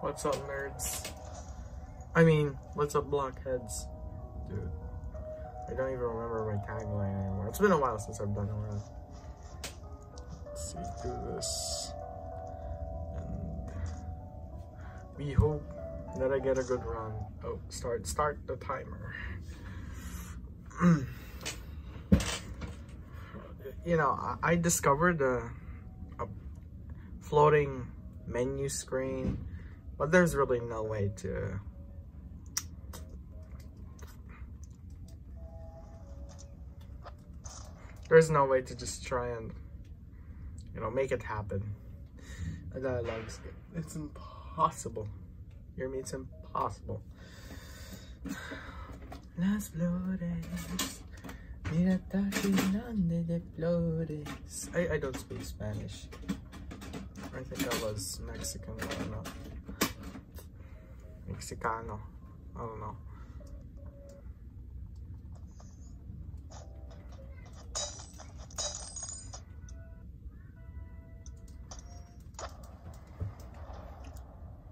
What's up, nerds? I mean, what's up, blockheads? Dude, I don't even remember my tagline anymore. It's been a while since I've done a run. Let's see, do this. And we hope that I get a good run. Oh, start, start the timer. you know, I, I discovered a, a floating menu screen, but there's really no way to there's no way to just try and you know make it happen. A dialogue skip. It's impossible. Hear me? It's impossible. Las flores. Mira de flores. I, I don't speak Spanish. I think I was Mexican, don't know. Mexicano. I don't know.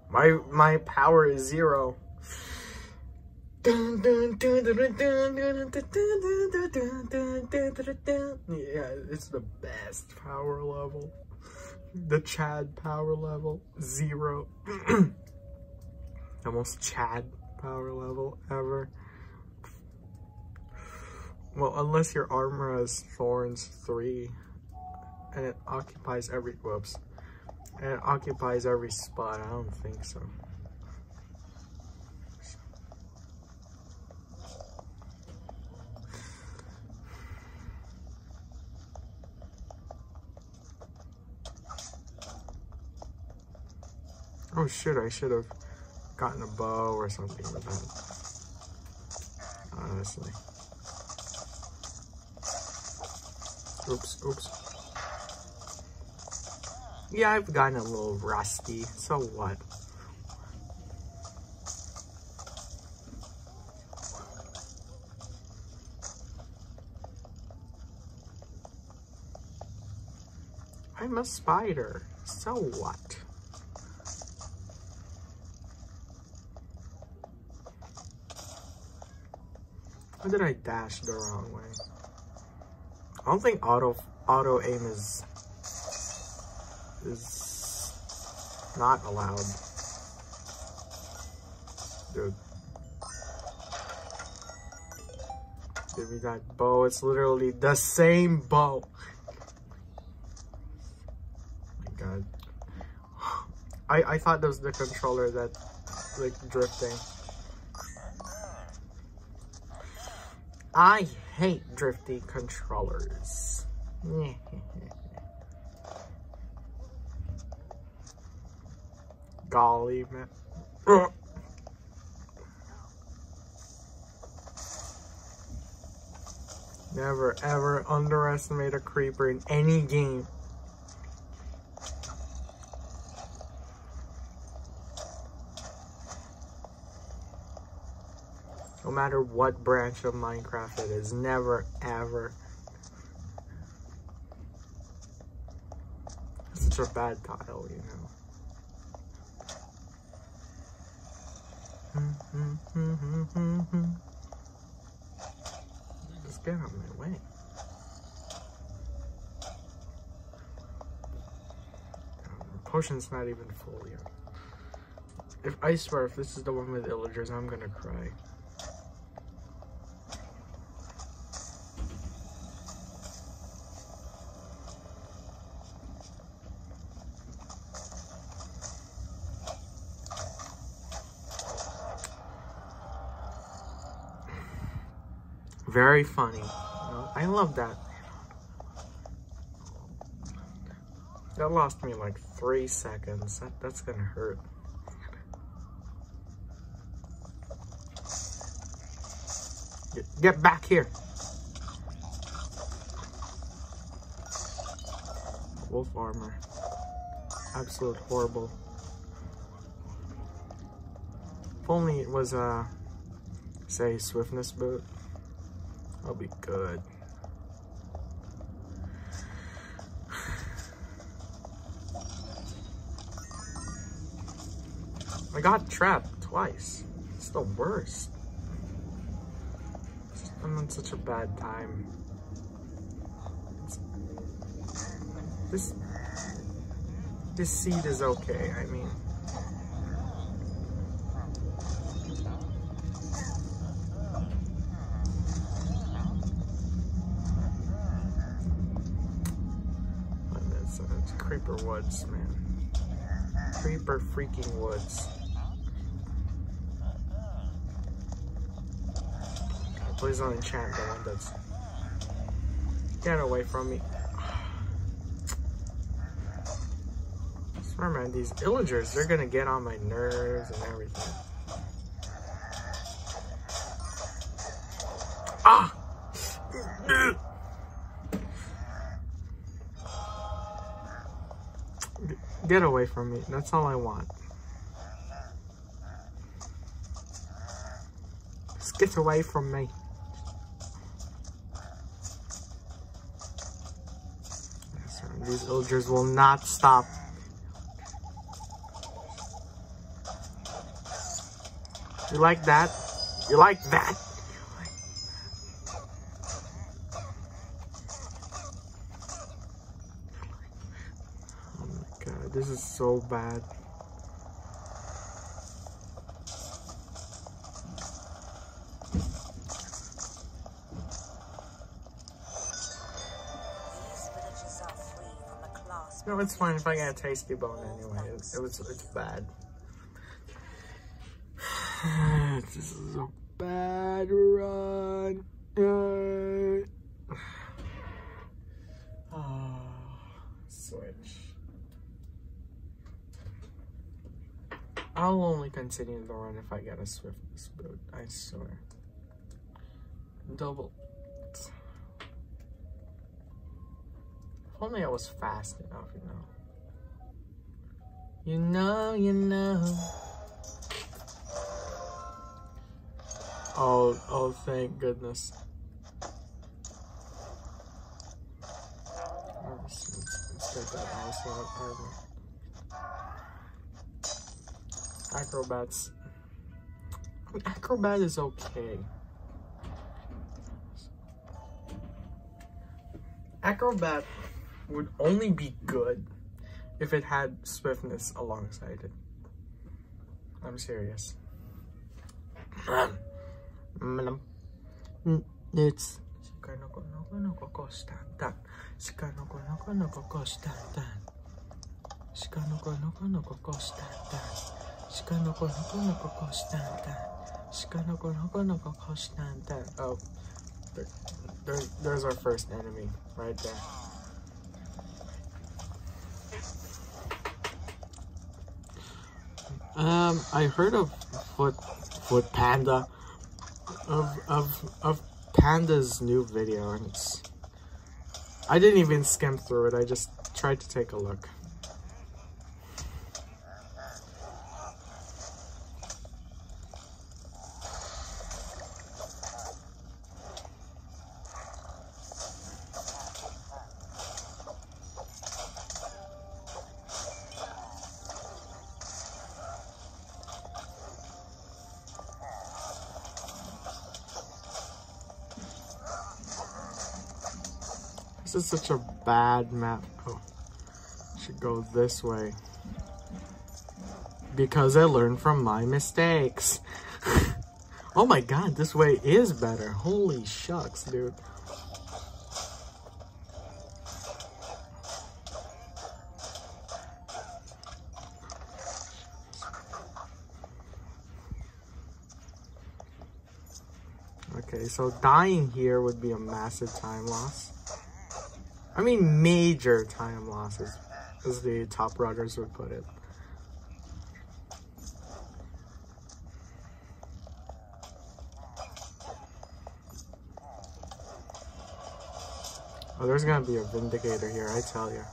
My my power is zero. Yeah, it's the best power level. The Chad power level, zero. the most Chad power level ever. Well, unless your armor has thorns three, and it occupies every, whoops, and it occupies every spot. I don't think so. Oh shit, I should have gotten a bow or something with that. Honestly. Oops, oops. Yeah, I've gotten a little rusty, so what? I'm a spider, so what? Why did I dash the wrong way? I don't think auto auto aim is is not allowed. Dude. Give me that bow. It's literally the same bow. Oh my god. I, I thought that was the controller that like drifting. I hate drifty controllers. Golly, man. Never ever underestimate a creeper in any game. Matter what branch of Minecraft it is, never ever. Such a bad tile, you know. Hmm, hmm, hmm, Just get out of my way. Um, potion's not even full yet. If I swear, if this is the one with villagers, I'm gonna cry. Very funny. I love that. That lost me like three seconds. That, that's gonna hurt. Get, get back here. Wolf armor. Absolute horrible. If only it was a, uh, say, swiftness boot. I'll be good. I got trapped twice. It's the worst. I'm in such a bad time. This this seed is okay. I mean, creeper woods, man. Creeper freaking woods. Please don't enchant the one that's... Get away from me. Swear, man, these illagers, they're gonna get on my nerves and everything. Get away from me. That's all I want. Just get away from me. These villagers will not stop. You like that? You like that? Oh my god, this is so bad. No, it's fine if I get a tasty bone anyway. It, it was, it's bad. this is a bad run. Uh, oh, switch. I'll only continue the run if I get a swiftness boot, I swear. Double. If only I was fast enough, you know. You know, you know. Oh, oh, thank goodness. Let's, get that onslaught armor. Acrobats. Acrobat is okay. Acrobat would only be good if it had swiftness alongside it. I'm serious. It's Oh, there, there, there's our first enemy right there. Um, I heard of Foot Foot Panda, of of of Panda's new video, and it's. I didn't even skim through it. I just tried to take a look. Such a bad map. Oh, should go this way. Because I learned from my mistakes. oh my god, this way is better. Holy shucks, dude. Okay, so dying here would be a massive time loss. I mean major time losses, as the top runners would put it. Oh, there's gonna be a Vindicator here, I tell you.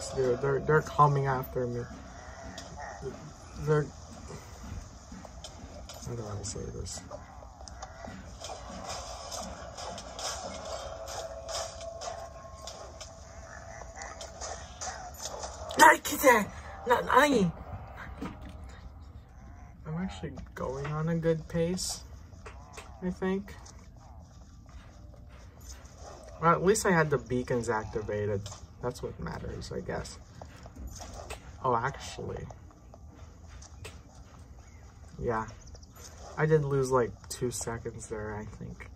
Holy dude. They're, they're coming after me. They're... How do I say this? I'm actually going on a good pace, I think. Well, at least I had the beacons activated. That's what matters, I guess. Oh, actually. Yeah. I did lose like two seconds there, I think.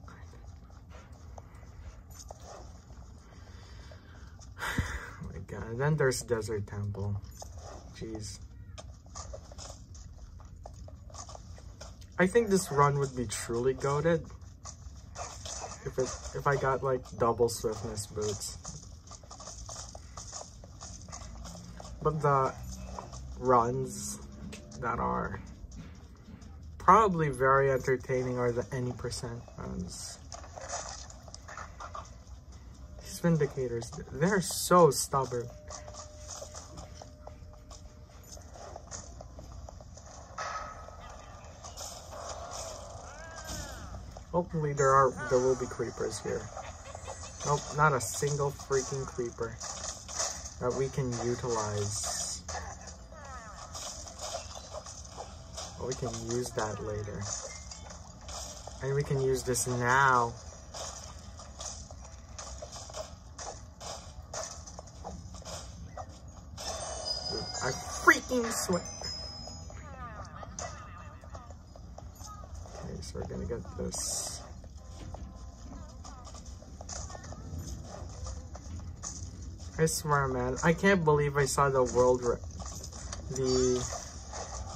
oh my god. And then there's Desert Temple. Jeez. I think this run would be truly goaded if it if I got like double swiftness boots. But the runs that are probably very entertaining are the any percent runs. These Vindicators, they're so stubborn. Hopefully there are there will be creepers here. Nope, not a single freaking creeper that we can utilize. We can use that later. And we can use this now. I freaking sweat. Okay, so we're gonna get this. I swear, man, I can't believe I saw the world, the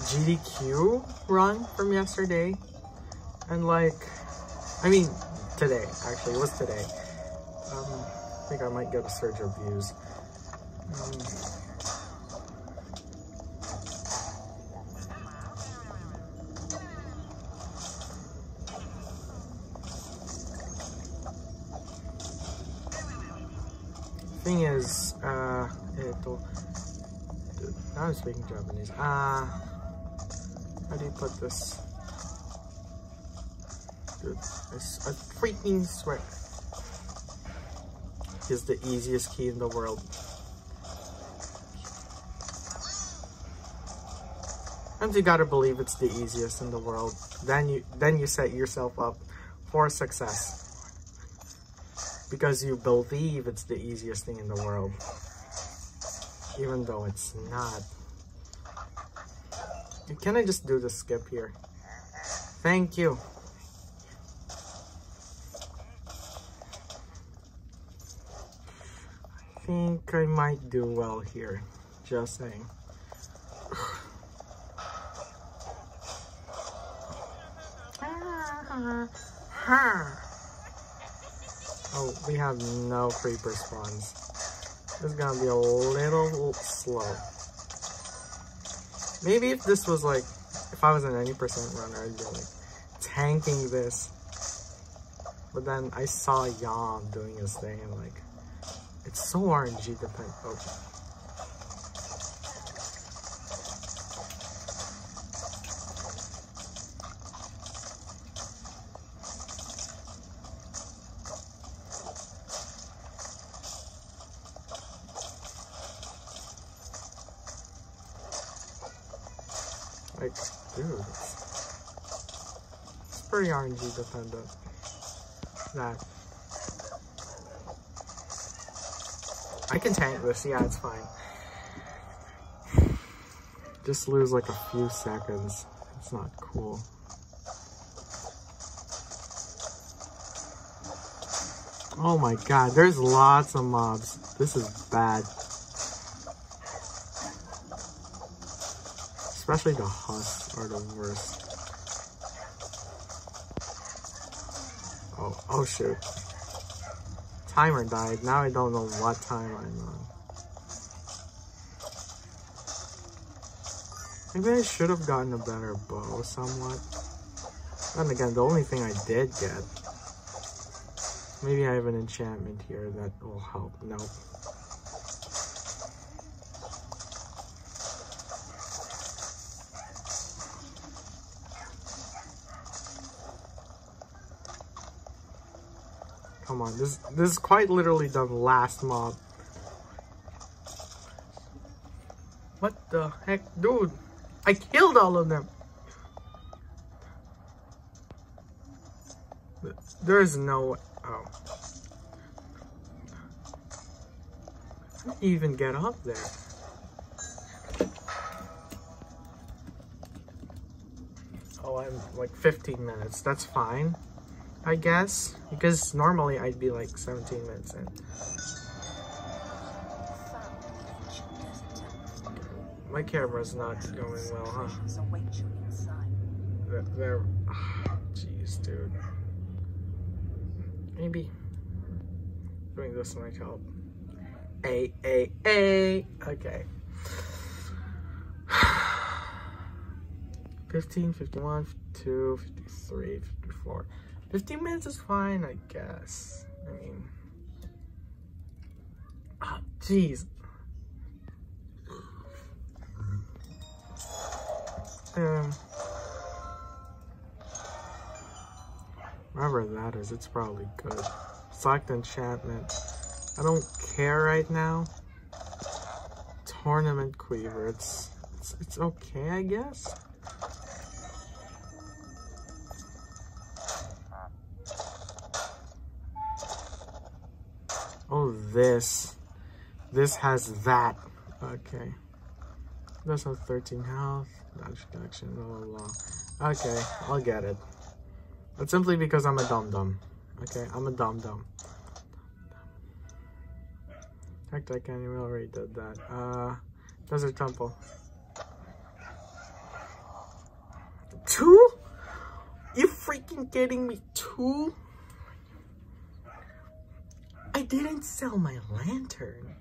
GDQ run from yesterday, and like, I mean, today, actually, it was today. Um, I think I might get a surge of views. Um, thing is, uh, eto, now I'm speaking Japanese. Uh, how do you put this? Dude, I, I freaking swear. Is the easiest key in the world. And you gotta believe it's the easiest in the world. Then you then you set yourself up for success because you believe it's the easiest thing in the world. Even though it's not. Can I just do the skip here? Thank you. I think I might do well here. Just saying ah, Oh, we have no creeper spawns. This is gonna be a little slow. Maybe if this was like, if I was an 90% runner, I'd be like tanking this. But then I saw Yam doing his thing and like, it's so RNG dependent. Okay. Oh. Like, dude. It's pretty RNG dependent. That. I can tank this, yeah, it's fine. Just lose like a few seconds. It's not cool. Oh my god, there's lots of mobs. This is bad. Especially the husks are the worst. Oh, shoot. Timer died. Now I don't know what time I'm on. Maybe I should have gotten a better bow somewhat. And again, the only thing I did get. Maybe I have an enchantment here that will help. Nope. This this is quite literally the last mob. What the heck, dude? I killed all of them. There is no oh. even get up there? Oh, I'm like 15 minutes. That's fine, I guess. Because normally I'd be like 17 minutes in. My camera's not going well, huh? They're jeez, dude. Maybe doing this might help. A, A, A. Okay. 15, 51, 52, 53, 54. 15 minutes is fine, I guess. I mean, oh, jeez. Um, wherever that is, it's probably good. Select enchantment. I don't care right now. Torment Quiver. It's, it's, it's okay, I guess. Oh, this. This has that. Okay. This has 13 health. Dodge reduction, blah, blah, blah. Okay, I'll get it. But simply because I'm a dum-dum. Okay, I'm a dum-dum. Cacti Canyon, we already did that. Uh, Desert Temple. Two? You freaking kidding me? Two? Didn't sell my lantern.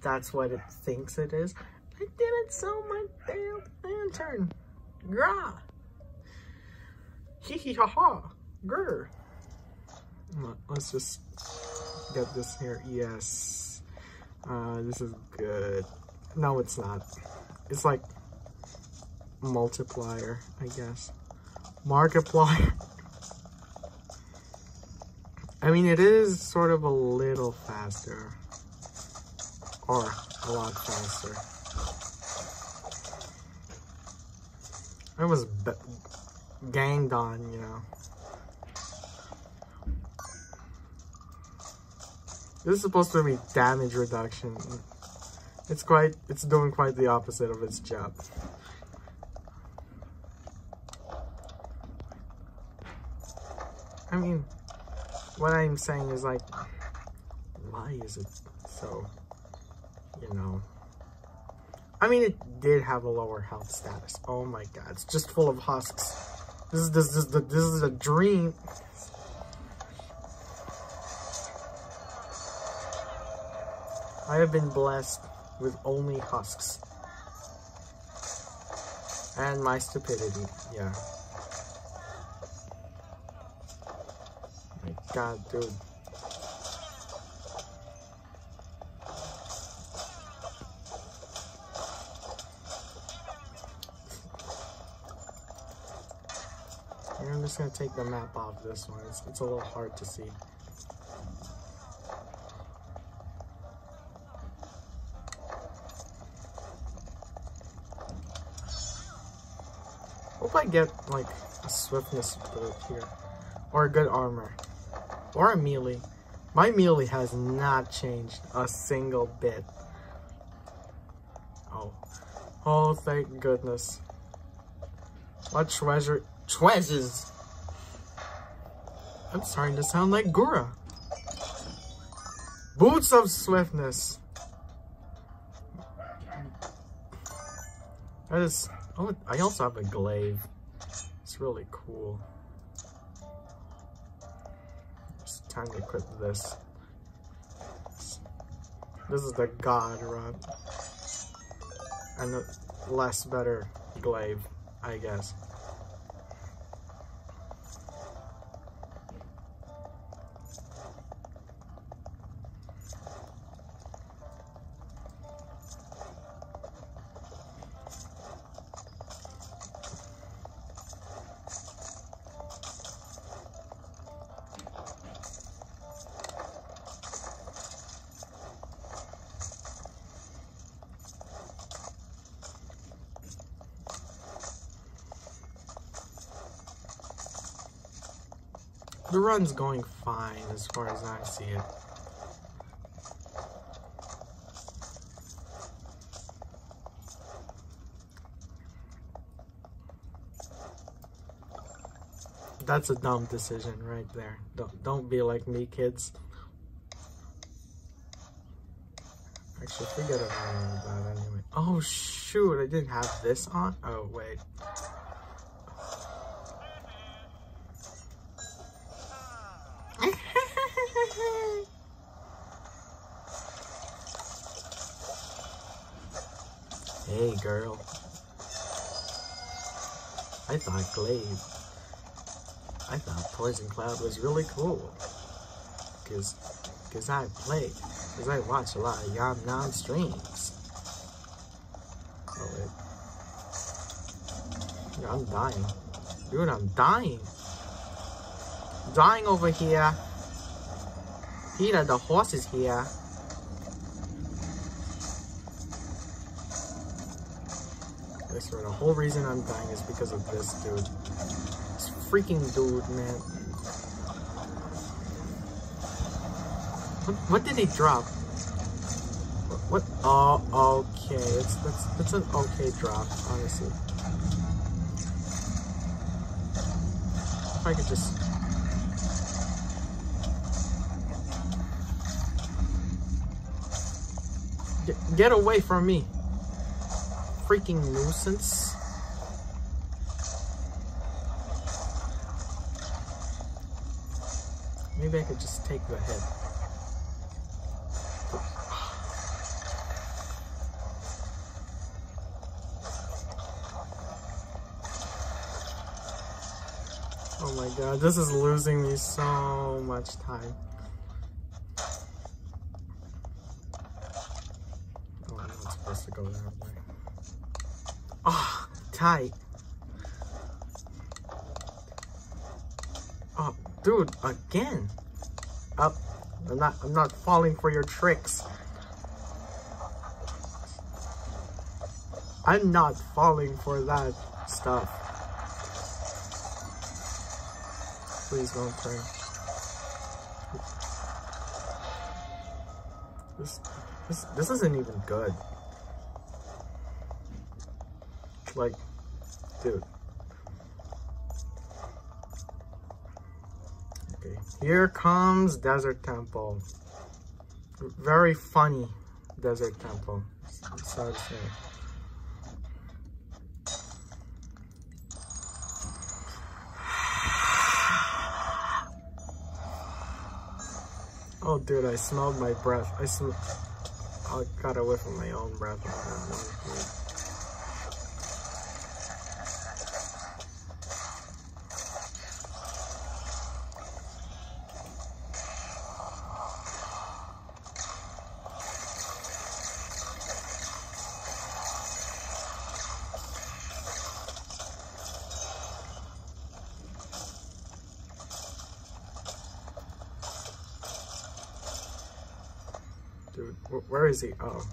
That's what it thinks it is. I didn't sell my damn lantern. Grah. Hee hee ha ha. Grr. Let's just get this here. Yes. Uh, this is good. No, it's not. It's like multiplier, I guess. Markiplier. I mean, it is sort of a little faster. Or a lot faster. I was ganged on, you know. This is supposed to be damage reduction. It's quite, it's doing quite the opposite of its job. I mean, what I'm saying is like, why is it so, you know? I mean, it did have a lower health status. Oh my god, it's just full of husks. This is this, this, this is a dream. I have been blessed with only husks. And my stupidity, yeah. God, dude. I'm just gonna take the map off this one. It's, it's a little hard to see. Hope I get like a swiftness build here. Or a good armor. Or a melee. My melee has not changed a single bit. Oh. Oh, thank goodness. What treasure? Treasures! I'm starting to sound like Gura. Boots of Swiftness. That is Oh, I also have a glaive. It's really cool. Time to equip this. This is the god rod. And the less better glaive, I guess. Run's going fine as far as I see it. That's a dumb decision right there. Don't don't be like me, kids. Actually, forget about that anyway. Oh shoot, I didn't have this on. Oh wait. Thought Glaive I thought Poison Cloud was really cool. Cause, cause I play, cause I watch a lot of Yam Nam streams. Oh. Yeah, I'm dying. Dude, I'm dying. Dying over here. Peter, the horse is here. Swear, the whole reason I'm dying is because of this dude This freaking dude, man. What, what did he drop? What? Oh, okay. It's an okay drop, honestly. If I could just. Get, get away from me. Freaking nuisance. Maybe I could just take the head. Oh my god, this is losing me so much time. Oh, I'm not supposed to go that way. Ah, oh, tight. Oh, dude, again. Up. I'm not I'm not falling for your tricks. I'm not falling for that stuff. Please don't turn. This this this isn't even good. Like, dude. Here comes Desert Temple. Very funny Desert Temple. To say. Oh, dude, I smelled my breath. I sm I got a whiff of my own breath on that one. Dude, where Oh.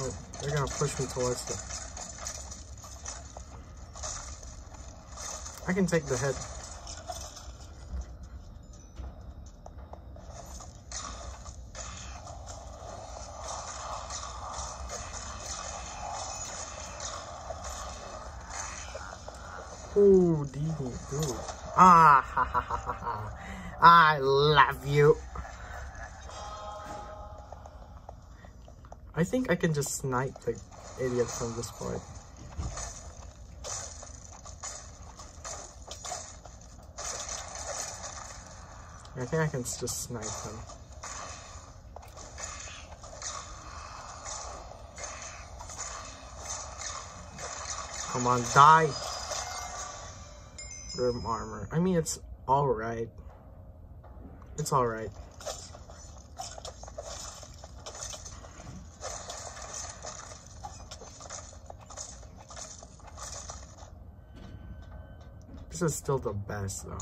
Oh, they're the... I can take the head. Ooh, dude. Ah, ha, ha, ha, ha, ha. I love you. I think I can just snipe the idiot from this point. I think I can just snipe him. Come on, die! Grim armor. I mean, it's alright. It's alright. This is still the best though.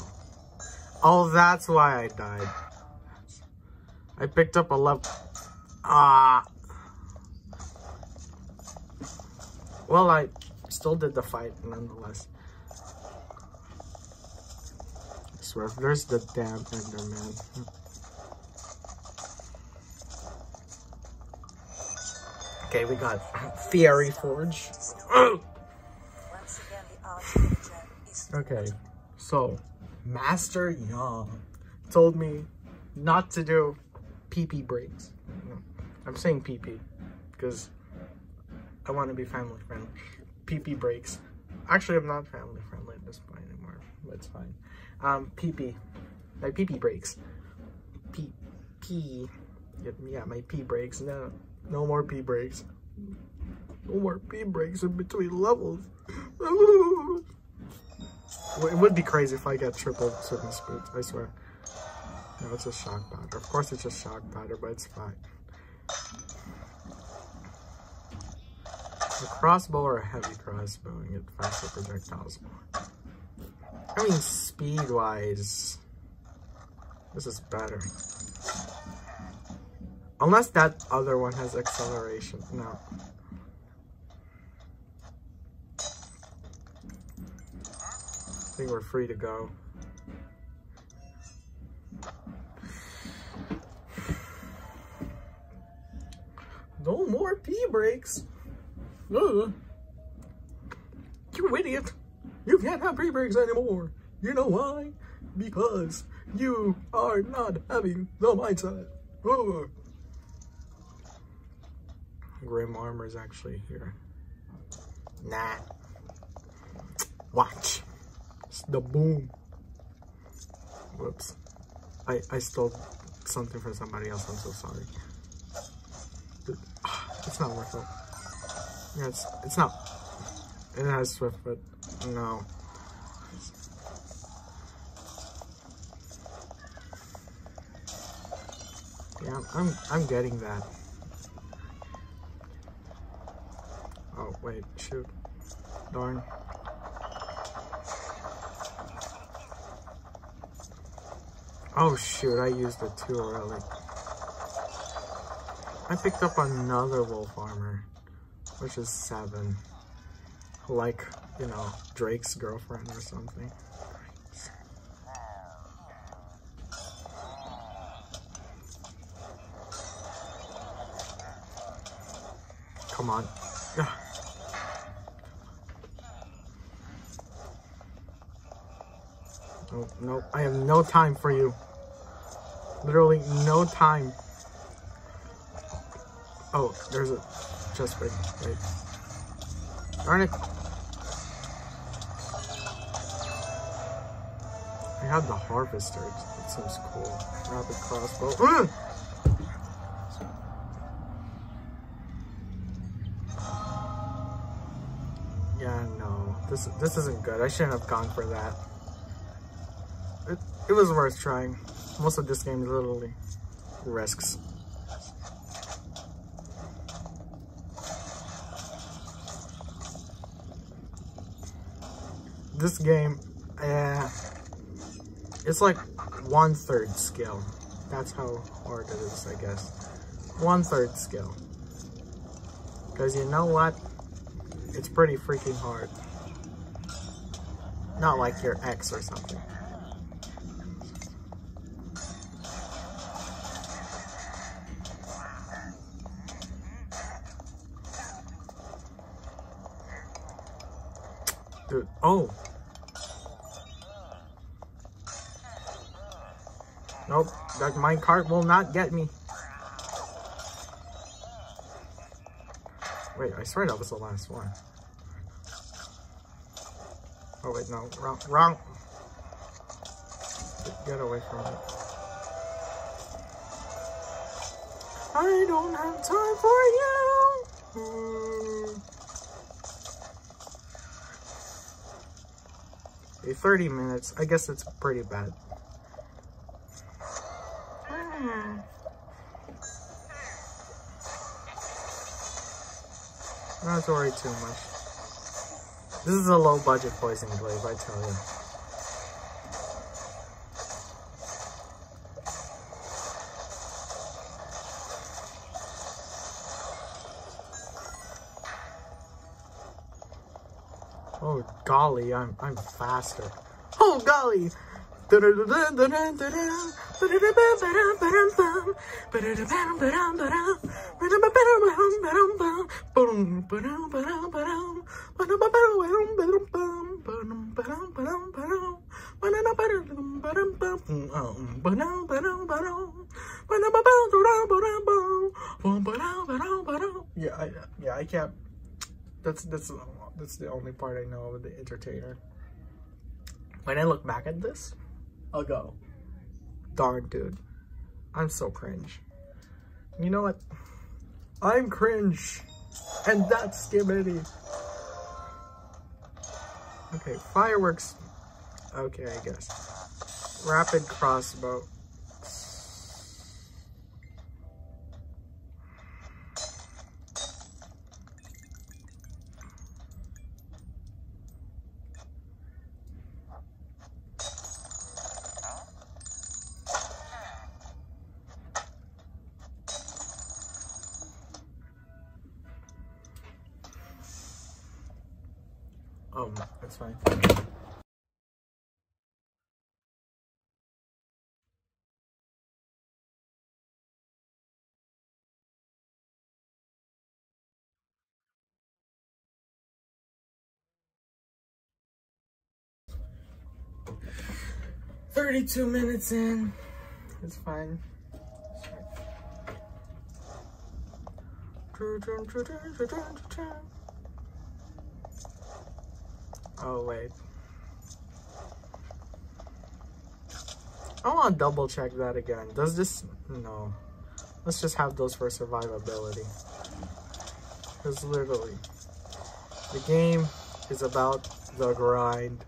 Oh, that's why I died. I picked up a level. Ah. Well, I still did the fight nonetheless. I swear, there's the damn Enderman. Okay, we got Fiery Forge. okay, so Master Young told me not to do PP breaks. I'm saying PP because I want to be family friendly. PP breaks. Actually, I'm not family friendly at this point anymore. That's fine. Um, PP. My PP breaks. P P. Yeah, my P breaks. No, no more P breaks. No more P breaks in between levels. it would be crazy if I get triple certain speeds. I swear. No, it's a shock powder. Of course, it's a shock powder, but it's fine. A crossbow or a heavy crossbow and get faster projectiles more. I mean, speed-wise, this is better. Unless that other one has acceleration. No. I think we're free to go. No more pee breaks. Uh, you idiot. You can't have pee breaks anymore. You know why? Because you are not having the mindset. Uh. Grim armor is actually here. Nah. Watch. It's the boom. Whoops. I, I stole something from somebody else. I'm so sorry. Ah, it's not worth it. Yeah, it's, it's not. It has Swift, but no. Yeah, I'm I'm getting that. Oh wait, shoot. Darn. Oh shoot, I used it too early. I picked up another wolf armor, which is seven. Like, you know, Drake's girlfriend or something. Come on. Nope, nope. I have no time for you. Literally no time. Oh, there's a chest break. Wait. Darn it. I have the harvester. That seems cool. Rapid crossbow. Uh! Yeah, no. This this isn't good. I shouldn't have gone for that. It, it was worth trying. Most of this game is literally risks. this game, uh, it's like one third skill. That's how hard it is, I guess. One third skill. Because you know what? It's pretty freaking hard. Not like your ex or something. Cart will not get me. Wait, I swear that was the last one. Oh wait, no, wrong, wrong. Get away from me. I don't have time for you. Hmm. Okay, 30 minutes. I guess it's pretty bad. Not to worry too much. This is a low budget poison glaive, I tell you. Oh golly, I'm I'm faster. Oh golly! Yeah, I, yeah, I can't. That's that's that's the only part I know of the entertainer. When I look back at this, I'll go, darn dude, I'm so cringe. You know what? I'm cringe, and that's Skibidi. Okay, fireworks. Okay, I guess. Rapid crossbow. Oh, that's fine. Thirty-two minutes in. It's fine. Oh, wait. I want to double check that again. Does this... No. Let's just have those for survivability. Because literally, the game is about the grind.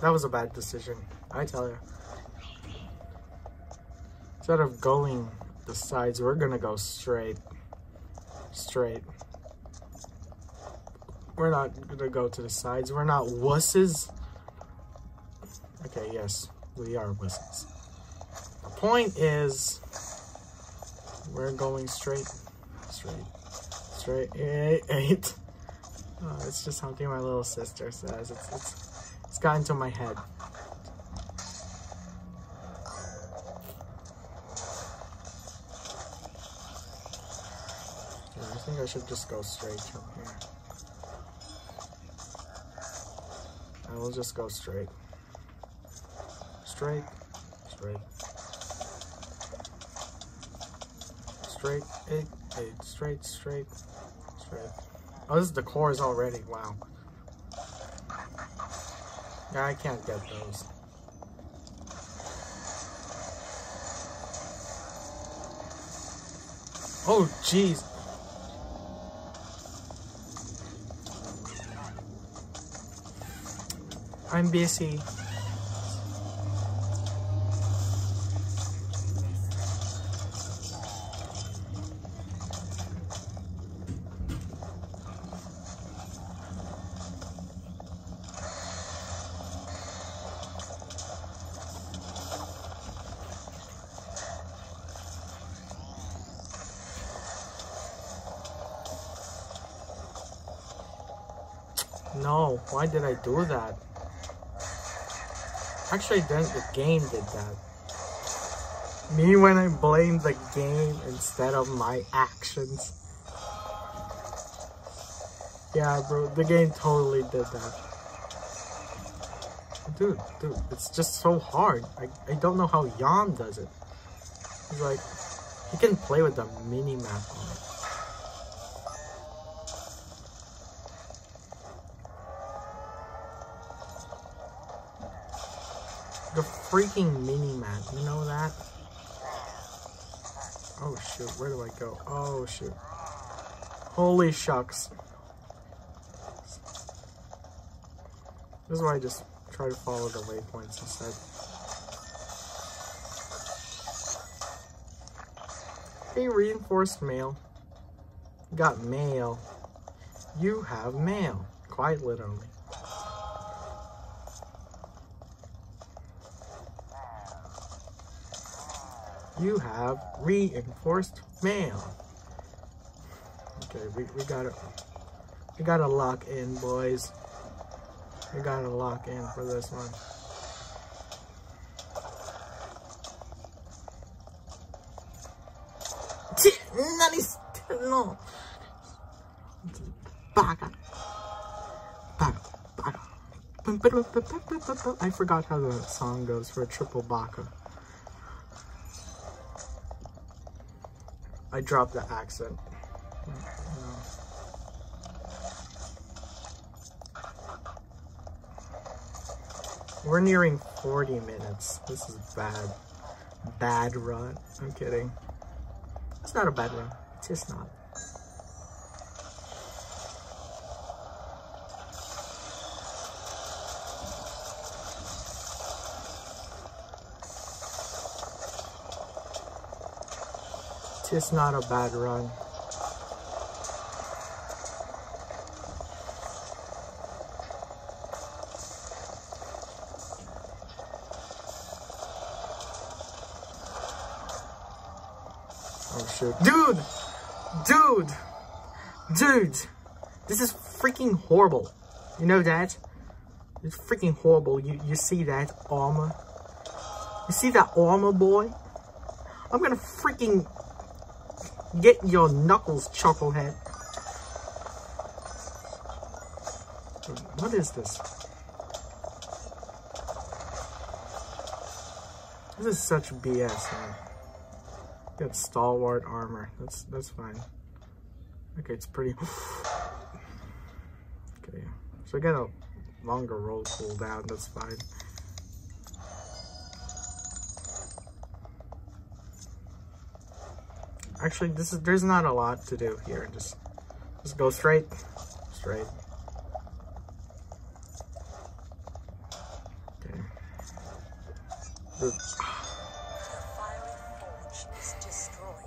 That, was a bad decision, I tell you. Instead of going the sides. We're gonna go straight. Straight. We're not gonna go to the sides. We're not wusses. Okay, yes, we are wusses. The point is, we're going straight, straight, straight, eight, eight. Oh, it's just something my little sister says. It's, it's, it's got into my head. Think I should just go straight from here. I will just go straight. Straight, straight. Straight, eight, eight, straight, straight, straight. Oh, this is the cores already, wow. Yeah, I can't get those. Oh, jeez. I'm busy. No, why did I do that? Actually, then the game did that. Me when I blame the game instead of my actions. Yeah, bro, the game totally did that. Dude, dude, it's just so hard. I, I don't know how Jan does it. He's like, he can play with the mini-map on it. The freaking mini-map, you know that? Oh shoot, where do I go? Oh shoot. Holy shucks. This is why I just try to follow the waypoints instead. Hey, reinforced mail. Got mail. You have mail. Quite literally. You have reinforced mail. Okay, we, we gotta we gotta lock in, boys. We gotta lock in for this one. No. Baga. Baga. Baga. I forgot how the song goes for a triple baka. I dropped the accent. We're nearing 40 minutes. This is bad. Bad run. I'm kidding. It's not a bad run. It's just not. Just not a bad run. Oh shit. Dude! Dude! Dude! This is freaking horrible. You know that? It's freaking horrible. You you see that armor? You see that armor, boy? I'm gonna freaking get your knuckles, chucklehead. What is this? This is such BS, man. Got stalwart armor. That's that's fine. Okay, it's pretty. okay, so I get a longer roll cooldown. That's fine. Actually, this is there's not a lot to do here. Just just go straight, straight. Okay. The,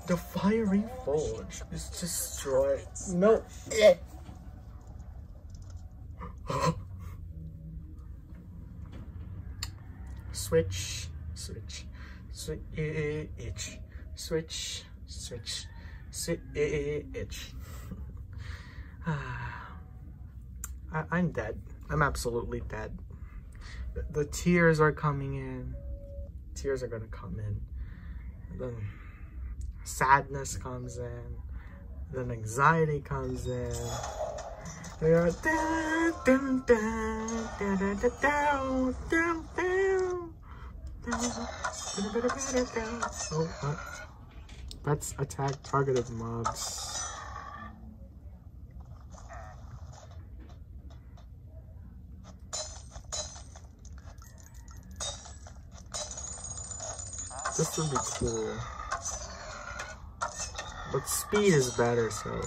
the fiery forge is destroyed. No. switch, switch, switch, switch, switch, switch. Eh, eh, eh, ah. I, I'm dead. I'm absolutely dead. The, the tears are coming in. Tears are gonna come in. Then sadness comes in. Then anxiety comes in. They are oh. Let's attack targeted mobs. This would be cool. But speed is better, so.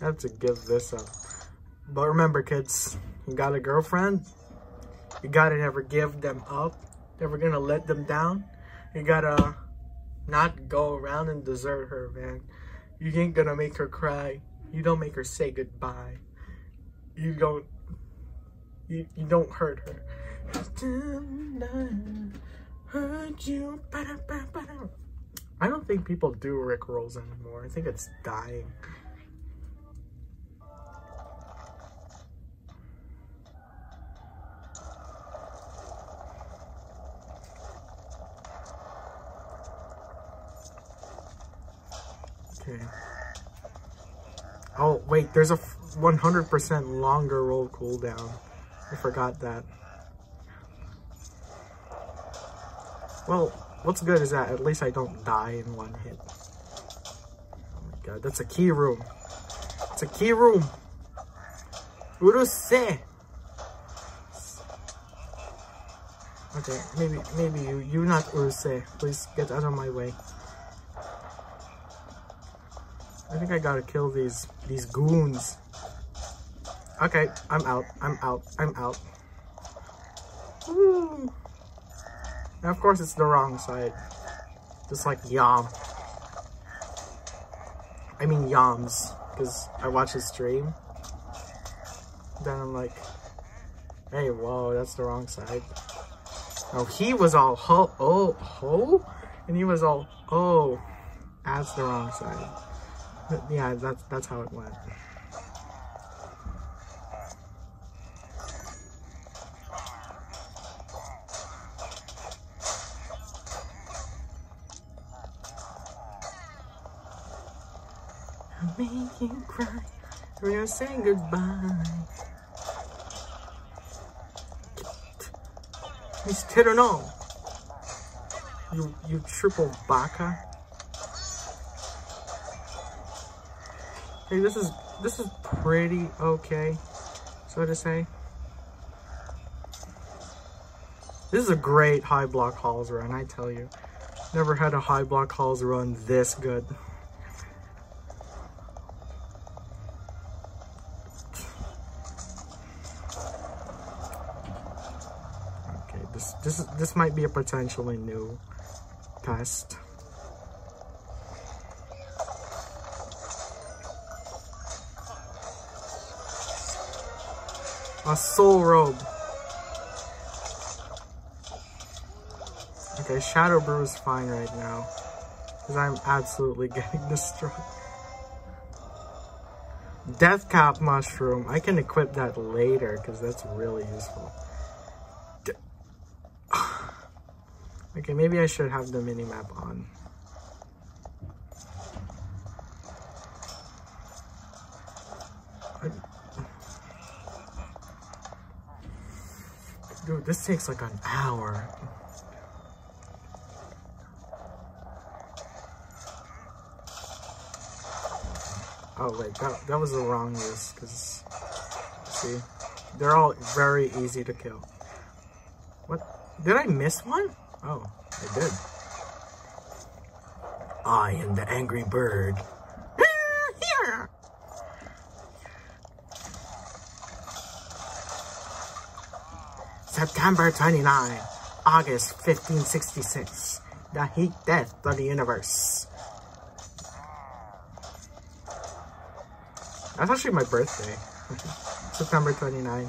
I have to give this up. But remember, kids, you got a girlfriend? You gotta never give them up. Never gonna let them down. You gotta not go around and desert her, man. You ain't gonna make her cry. You don't make her say goodbye. You don't you, you don't hurt her. I don't think people do Rick rolls anymore. I think it's dying. Okay. Oh, wait, there's a 100% longer roll cooldown. I forgot that. Well, what's good is that at least I don't die in one hit. Oh my god, that's a key room. It's a key room. Uruse. Okay, maybe, maybe you, you not Urse. Please get out of my way. I think I gotta kill these, these goons. Okay, I'm out, I'm out, I'm out. Woo. Of course it's the wrong side. Just like Yom. I mean Yams, because I watch his stream. Then I'm like, hey, whoa, that's the wrong side. Oh, he was all ho, oh, ho? And he was all, oh, that's the wrong side. Yeah, that's, that's how it went. I'll make you cry. We're saying goodbye. Mr. No. You you triple baka. Hey, this is this is pretty okay, so to say. This is a great Highblock Halls run, I tell you. Never had a Highblock Halls run this good. Okay, this this this might be a potentially new test. A soul robe. Okay, Shadow Brew is fine right now. Because I'm absolutely getting destroyed. Death Cap Mushroom. I can equip that later because that's really useful. Okay, maybe I should have the mini-map on. This takes like an hour. Oh wait, that, that was the wrong use, because, see, they're all very easy to kill. What? Did I miss one? Oh, I did. I am the angry bird. Here! September 29, August 1566. The heat death of the universe. That's actually my birthday. September 29.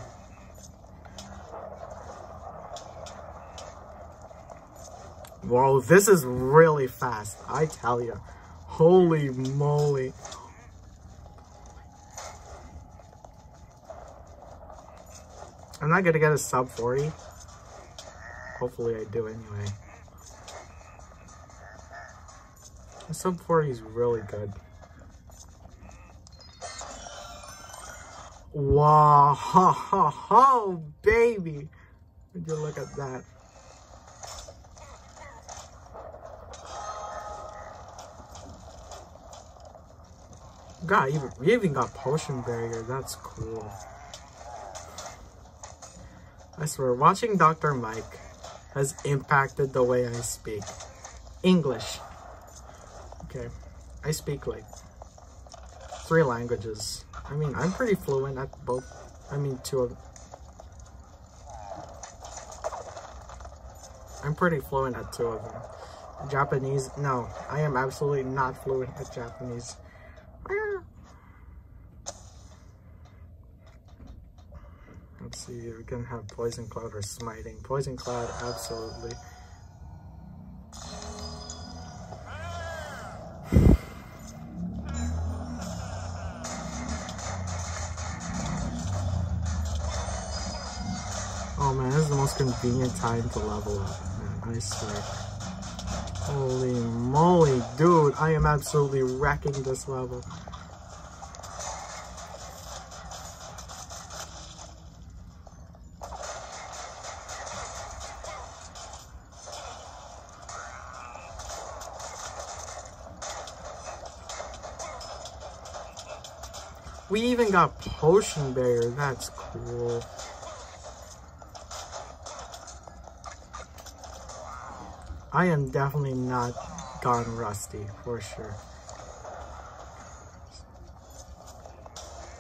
Whoa, this is really fast. I tell you. Holy moly. I'm not gonna get a sub 40. Hopefully I do anyway. Sub 40 is really good. Wow, ha ha ha, baby. Would you look at that? God, even, we even got potion barrier. That's cool. I swear, watching Dr. Mike has impacted the way I speak. English. Okay. I speak like three languages. I mean, I'm pretty fluent at both. I mean, two of I'm pretty fluent at two of them. Japanese, no, I am absolutely not fluent at Japanese. Let's see, we can have Poison Cloud or Smiting. Poison Cloud, absolutely. Oh man, this is the most convenient time to level up, man, I swear. Holy moly, dude, I am absolutely wrecking this level. Got potion barrier. That's cool. I am definitely not gone rusty, for sure.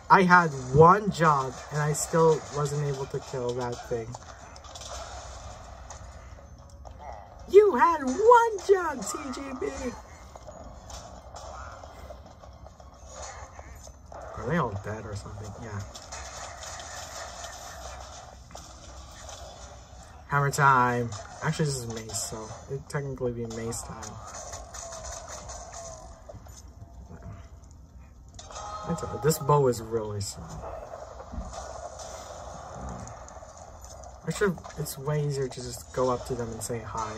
I had one job and I still wasn't able to kill that thing. You had one job, TGB! They all dead or something? Yeah. Hammer time. Actually, this is mace, so it technically be mace time. This bow is really slow. Actually, it's way easier to just go up to them and say hi.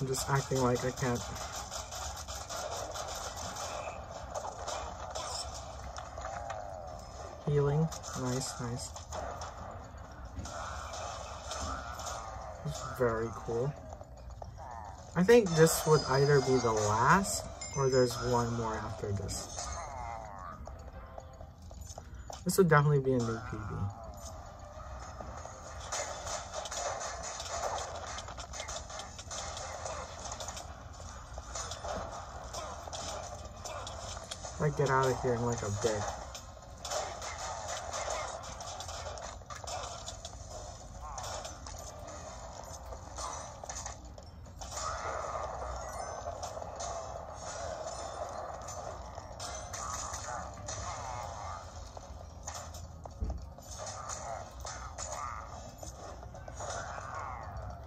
I'm just acting like I can't. Healing. Nice, nice. Very cool. I think this would either be the last or there's one more after this. This would definitely be a new PB. Get out of here in like a bit.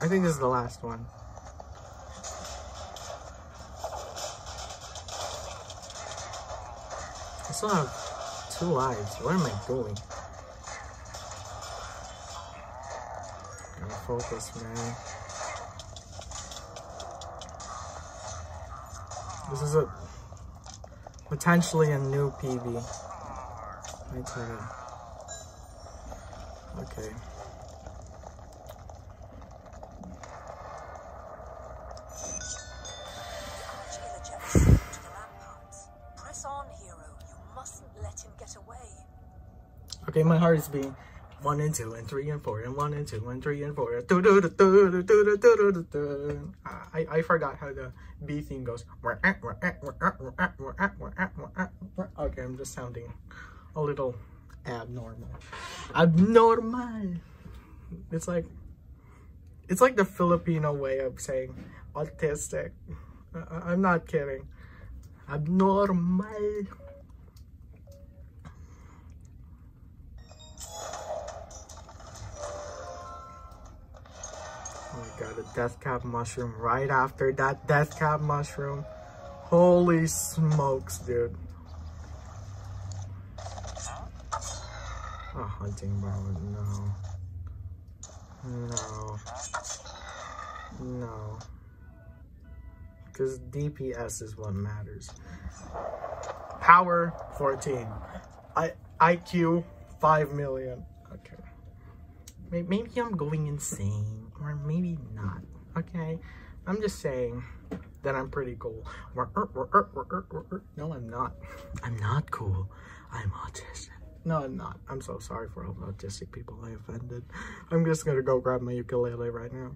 I think this is the last one. Still have two lives. What am I doing? Gotta focus, man. This is a potentially a new PB. Okay. Okay, my heart is beating one and two and three and four and one and two and three and four. I, I forgot how the B theme goes. Okay, I'm just sounding a little abnormal. Abnormal. It's like it's like the Filipino way of saying autistic. I'm not kidding. Abnormal. A death cap mushroom right after that death cap mushroom. Holy smokes, dude. Oh, hunting bro, no. No. No. Because DPS is what matters. Power 14. I IQ 5 million. Maybe I'm going insane or maybe not, okay? I'm just saying that I'm pretty cool. No, I'm not. I'm not cool. I'm autistic. No, I'm not. I'm so sorry for all the autistic people I offended. I'm just gonna go grab my ukulele right now.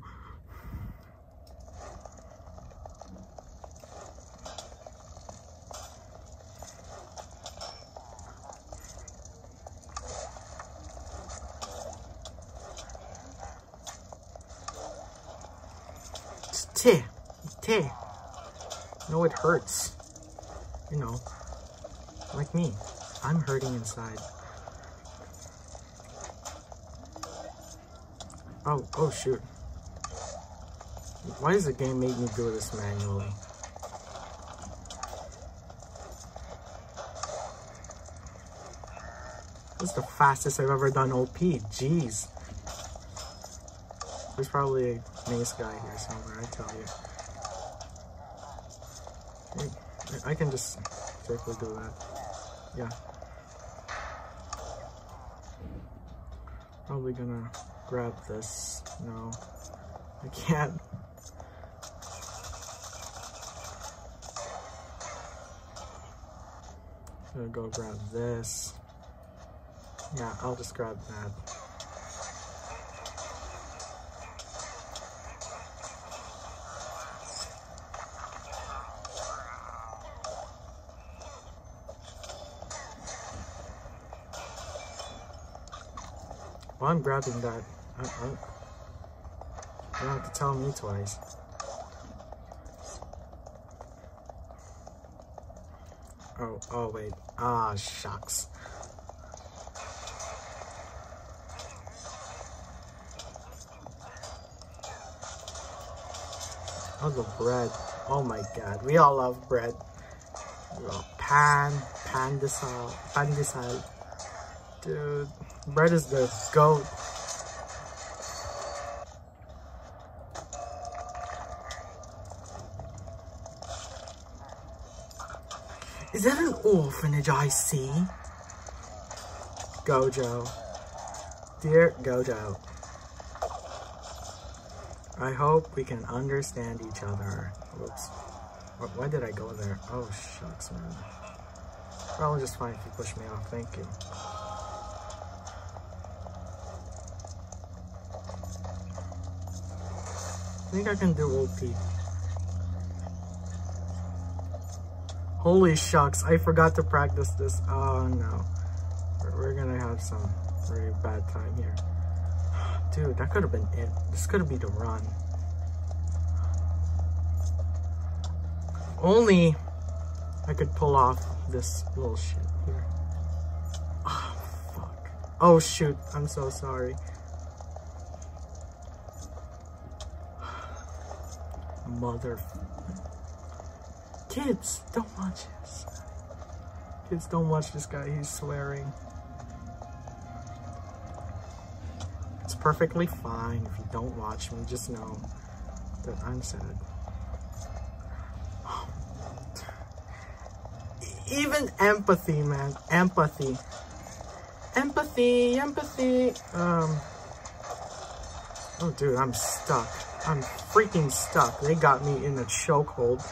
It hurts. You know, like me. I'm hurting inside. Oh, oh shoot. Why does the game make me do this manually? This is the fastest I've ever done OP. Jeez. There's probably a mace guy here somewhere, I tell you. I can just directly do that. Yeah. Probably gonna grab this. No, I can't. I'm gonna go grab this. Yeah, I'll just grab that. While I'm grabbing that, I, I, you don't have to tell me twice. Oh, oh wait. Ah, shucks. Oh, the bread. Oh my god. We all love bread. Pan, pan de sal, pan de sal. Dude. Bread is the goat. Is that an orphanage I see? Gojo. Dear Gojo. I hope we can understand each other. Whoops. Why did I go there? Oh, shucks, man. Probably just fine if you push me off. Thank you. Think I can do OP. Holy shucks, I forgot to practice this. Oh no. We're gonna have some very bad time here. Dude, that could have been it. This could been the run. Only I could pull off this little shit here. Oh, fuck. Oh, shoot. I'm so sorry. Mother. Kids, don't watch this. Kids, don't watch this guy. He's swearing. It's perfectly fine if you don't watch me. Just know that I'm sad. Even empathy, man. Empathy. Empathy, empathy. Um. Oh, dude, I'm stuck. I'm freaking stuck. They got me in a chokehold.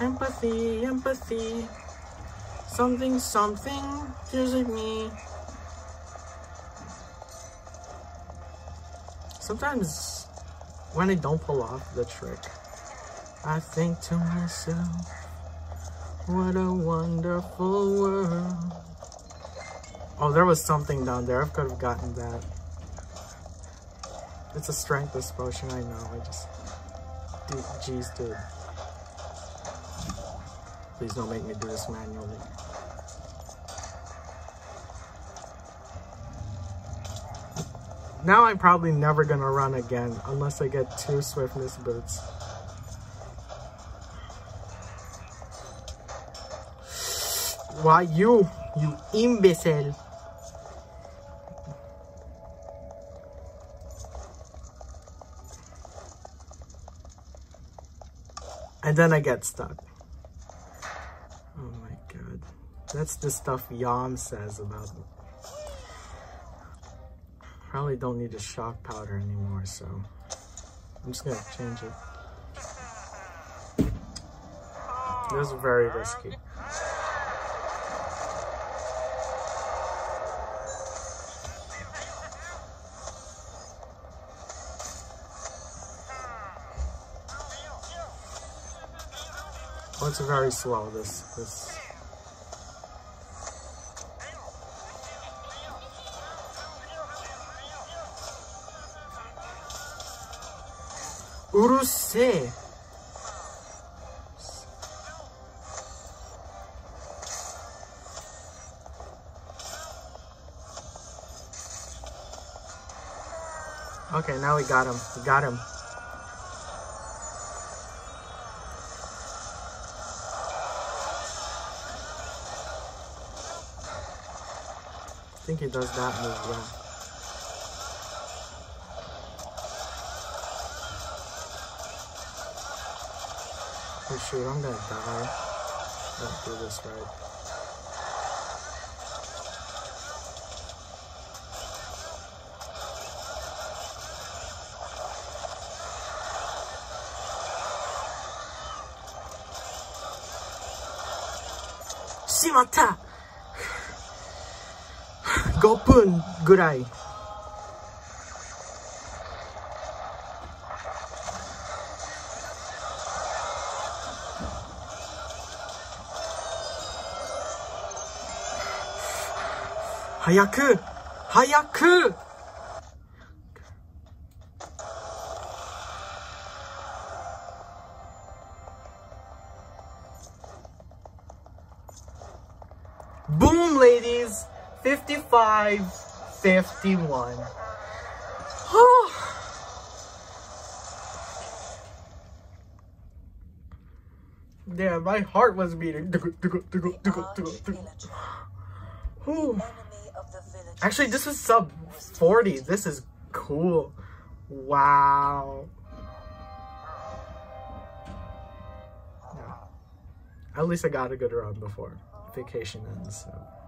Empathy, empathy. Something, something gives it me. Sometimes when I don't pull off the trick, I think to myself, what a wonderful world. Oh, there was something down there. I could have gotten that. It's a strengthless potion, I know. I just... Dude, jeez, dude. Please don't make me do this manually. Now I'm probably never gonna run again unless I get two swiftness boots. Why you, you imbecile? And then I get stuck. Oh my god. That's the stuff Yam says about me. Probably don't need a shock powder anymore, so I'm just gonna change it. This is very risky. Very slow, this, this. Uruse. Okay, now we got him. We got him. think it does that move well. Oh shoot, I'm gonna die. Don't do this right. Shimata! 5分ぐらい。早く早く55 51 Yeah, my heart was beating. Actually, this is sub 40. This is cool. Wow. At least I got a good run before vacation ends. So.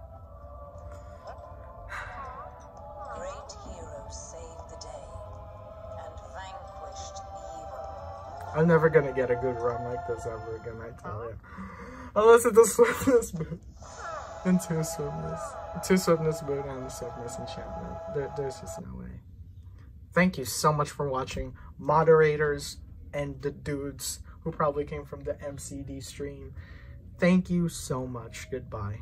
I'm never gonna get a good run like this ever again, I tell you. Unless it's a swiftness boot. And two swiftness. Two swiftness boot and the swiftness enchantment. There, there's just no way. Thank you so much for watching. Moderators and the dudes who probably came from the MCD stream. Thank you so much. Goodbye.